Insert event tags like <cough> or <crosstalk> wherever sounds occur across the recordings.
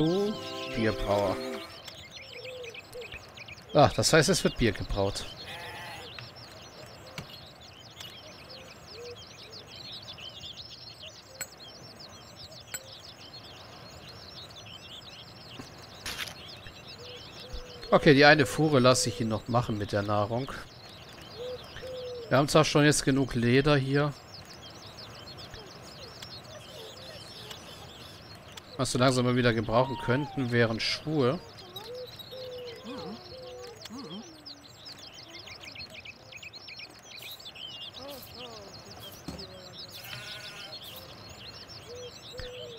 du Bierbrauer. Ach, das heißt, es wird Bier gebraut. Okay, die eine Fuhre lasse ich ihn noch machen mit der Nahrung. Wir haben zwar schon jetzt genug Leder hier. Was wir langsam mal wieder gebrauchen könnten, wären Schuhe.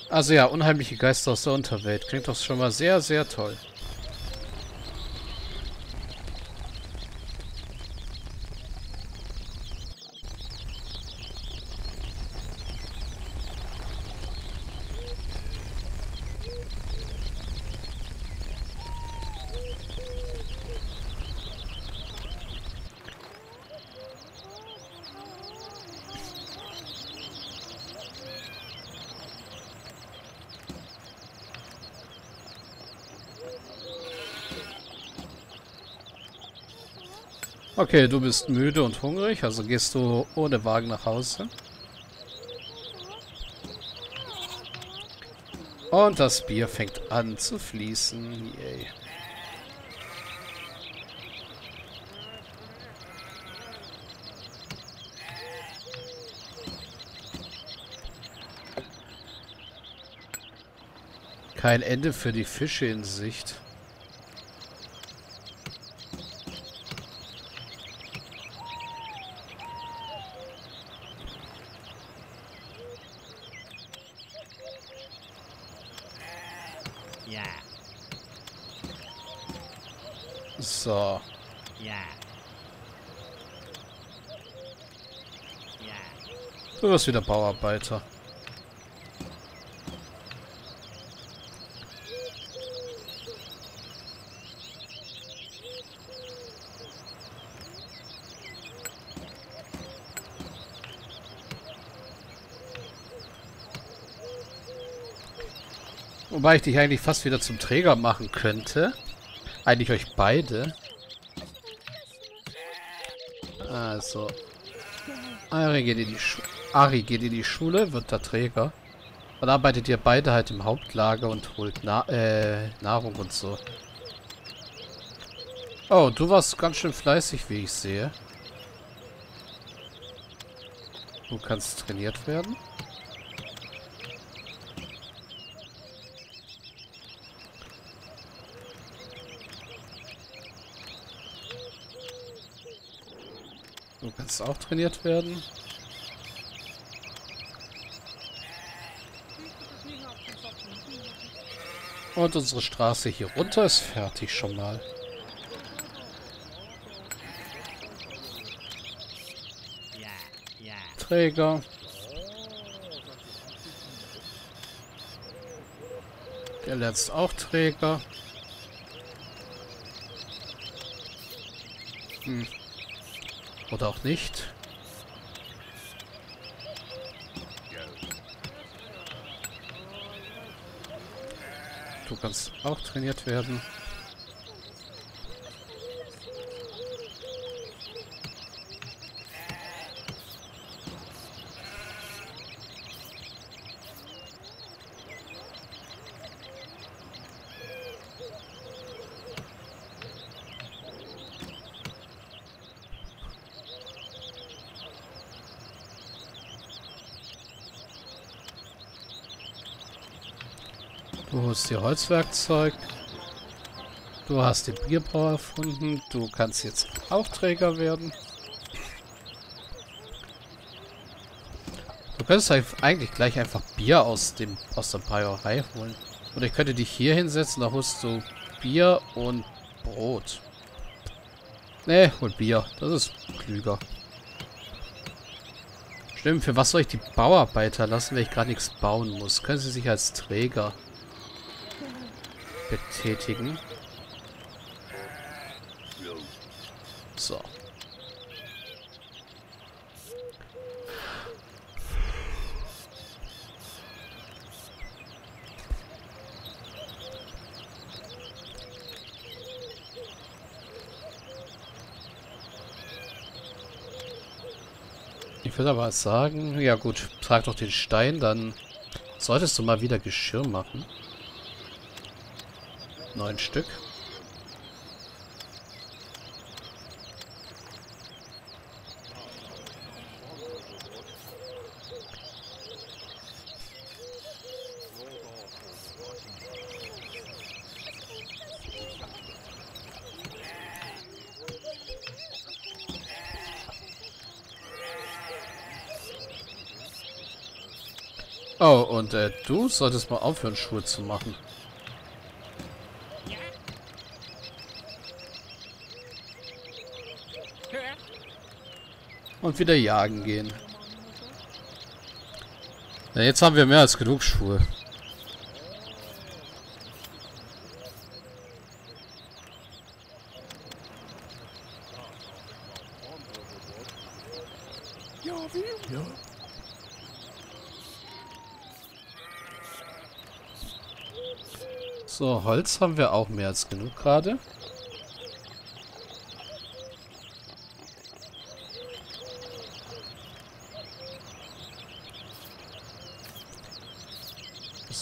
Also ja, unheimliche Geister aus der Unterwelt. Klingt doch schon mal sehr, sehr toll. Okay, du bist müde und hungrig, also gehst du ohne Wagen nach Hause. Und das Bier fängt an zu fließen. Yay. Kein Ende für die Fische in Sicht. Ja. So. Ja. Ja. Du wirst wieder Bauarbeiter. Wobei ich dich eigentlich fast wieder zum Träger machen könnte. Eigentlich euch beide. Also. Ari geht in die, Schu Ari geht in die Schule, wird der Träger. Dann arbeitet ihr beide halt im Hauptlager und holt Na äh, Nahrung und so. Oh, du warst ganz schön fleißig, wie ich sehe. Du kannst trainiert werden. Auch trainiert werden. Und unsere Straße hier runter ist fertig schon mal. Träger. Der letzte auch Träger. Hm. Oder auch nicht. Du kannst auch trainiert werden. Du holst dir Holzwerkzeug. Du hast den Bierbrauer erfunden. Du kannst jetzt auch Träger werden. Du könntest eigentlich gleich einfach Bier aus dem aus der Brauerei holen. Oder ich könnte dich hier hinsetzen, da holst du Bier und Brot. Ne, hol Bier. Das ist klüger. Stimmt, für was soll ich die Bauarbeiter lassen, wenn ich gerade nichts bauen muss? Können sie sich als Träger betätigen. So. Ich würde aber sagen, ja gut, trag doch den Stein, dann solltest du mal wieder Geschirr machen. Neun Stück. Oh, und äh, du solltest mal aufhören, Schuhe zu machen. Und wieder jagen gehen. Ja, jetzt haben wir mehr als genug Schuhe. So, Holz haben wir auch mehr als genug gerade.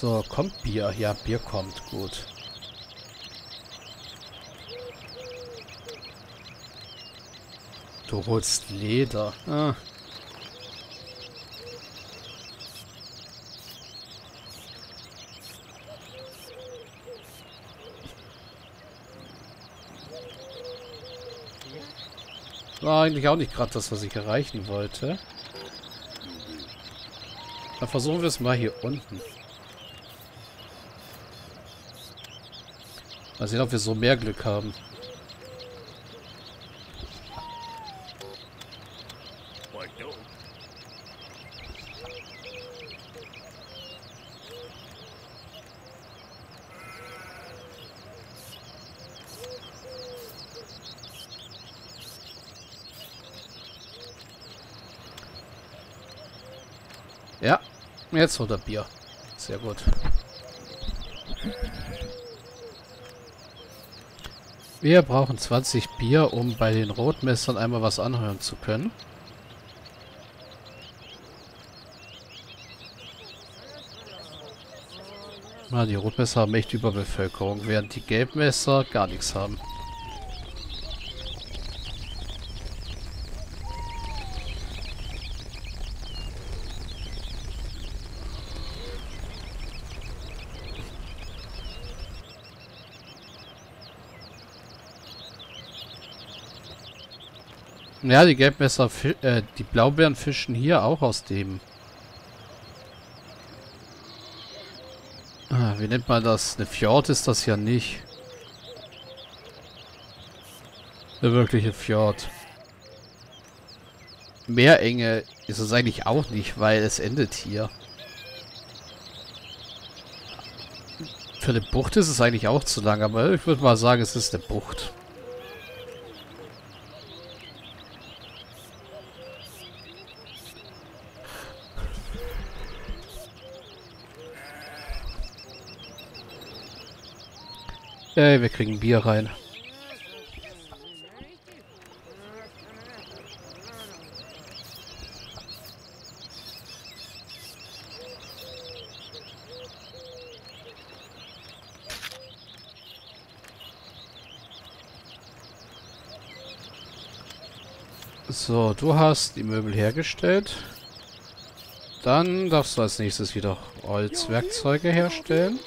So, kommt Bier? Ja, Bier kommt. Gut. Du holst Leder. Ah. War eigentlich auch nicht gerade das, was ich erreichen wollte. Dann versuchen wir es mal hier unten. Mal sehen, ob wir so mehr Glück haben. Ja, jetzt holt er Bier. Sehr gut. Wir brauchen 20 Bier, um bei den Rotmessern einmal was anhören zu können. Na, die Rotmesser haben echt Überbevölkerung, während die Gelbmesser gar nichts haben. Ja, die Gelbmesser, äh, die Blaubeeren fischen hier auch aus dem. Ah, wie nennt man das? Eine Fjord ist das ja nicht. Eine wirkliche Fjord. Meerenge ist es eigentlich auch nicht, weil es endet hier. Für eine Bucht ist es eigentlich auch zu lang, aber ich würde mal sagen, es ist eine Bucht. Ey, wir kriegen Bier rein. So, du hast die Möbel hergestellt. Dann darfst du als nächstes wieder Holzwerkzeuge herstellen.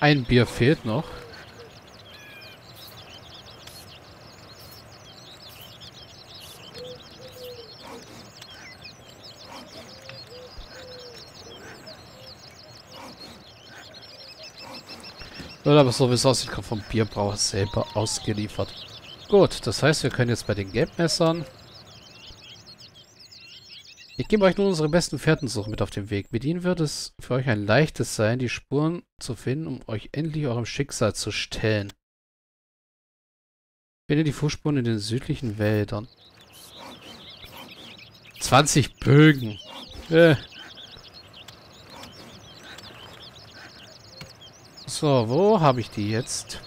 Ein Bier fehlt noch. Oder aber so wie es aussieht, kommt vom Bierbrauer selber ausgeliefert. Gut, das heißt, wir können jetzt bei den Gelbmessern ich gebe euch nun unsere besten Fährtensuche mit auf den Weg. Mit ihnen wird es für euch ein leichtes sein, die Spuren zu finden, um euch endlich eurem Schicksal zu stellen. Finde die Fußspuren in den südlichen Wäldern. 20 Bögen. Äh. So, wo habe ich die jetzt?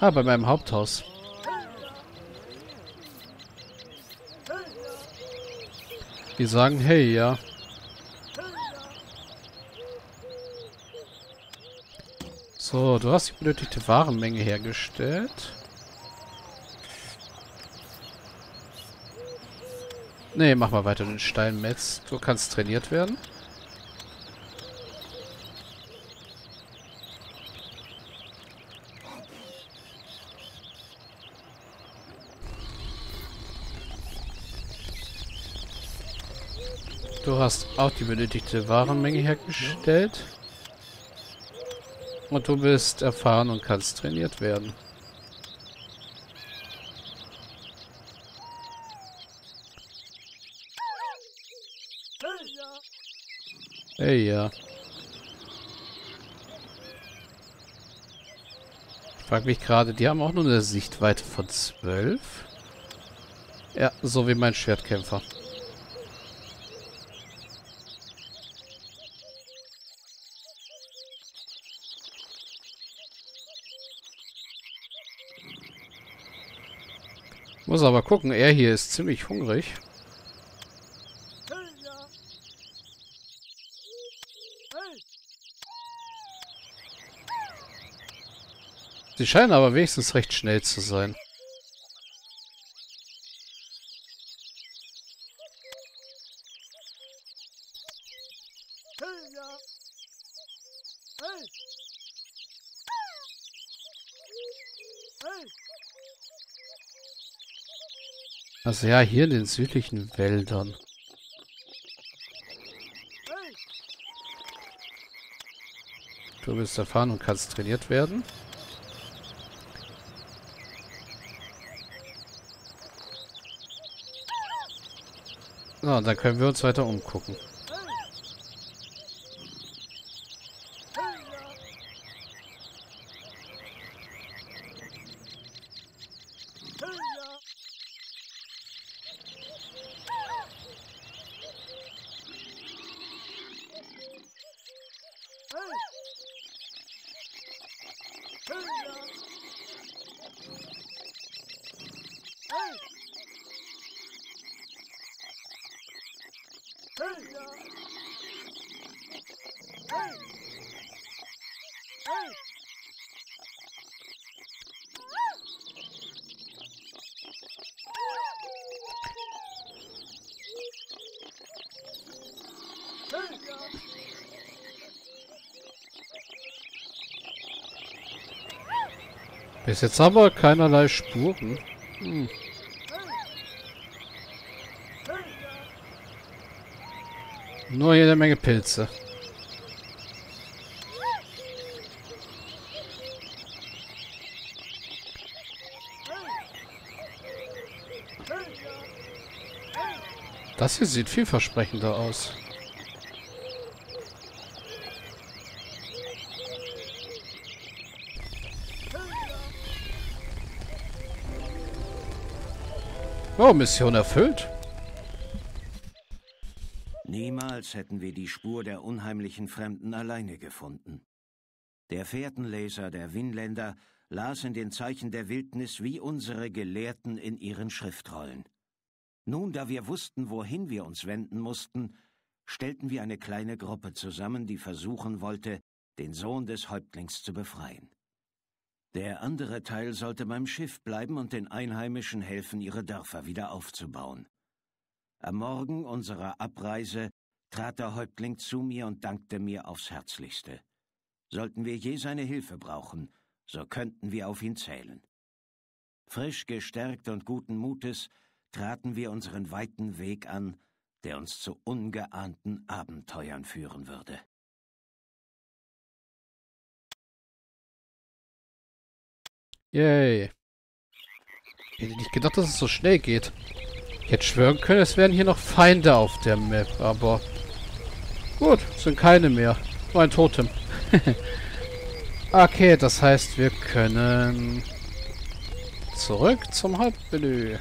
Ah, bei meinem Haupthaus. Die sagen, hey, ja. So, du hast die benötigte Warenmenge hergestellt. Nee, mach mal weiter den Steinmetz. Du kannst trainiert werden. Du hast auch die benötigte Warenmenge hergestellt. Und du bist erfahren und kannst trainiert werden. Hey, ja. Ich frage mich gerade, die haben auch nur eine Sichtweite von 12? Ja, so wie mein Schwertkämpfer. Muss aber gucken, er hier ist ziemlich hungrig. Sie scheinen aber wenigstens recht schnell zu sein. Also ja, hier in den südlichen Wäldern. Du bist erfahren und kannst trainiert werden. So, und dann können wir uns weiter umgucken. Hey! Hey! Hey! Bis jetzt haben wir keinerlei Spuren. Hm. Nur jede Menge Pilze. Das hier sieht vielversprechender aus. Oh, Mission erfüllt. Niemals hätten wir die Spur der unheimlichen Fremden alleine gefunden. Der Fährtenleser der Winländer las in den Zeichen der Wildnis wie unsere Gelehrten in ihren Schriftrollen. Nun, da wir wussten, wohin wir uns wenden mussten, stellten wir eine kleine Gruppe zusammen, die versuchen wollte, den Sohn des Häuptlings zu befreien. Der andere Teil sollte beim Schiff bleiben und den Einheimischen helfen, ihre Dörfer wieder aufzubauen. Am Morgen unserer Abreise trat der Häuptling zu mir und dankte mir aufs Herzlichste. Sollten wir je seine Hilfe brauchen, so könnten wir auf ihn zählen. Frisch gestärkt und guten Mutes traten wir unseren weiten Weg an, der uns zu ungeahnten Abenteuern führen würde. Yay. Ich hätte nicht gedacht, dass es so schnell geht. Ich hätte schwören können, es wären hier noch Feinde auf der Map, aber... Gut, sind keine mehr. Nur ein Totem. <laughs> okay, das heißt, wir können... zurück zum Hauptmenü.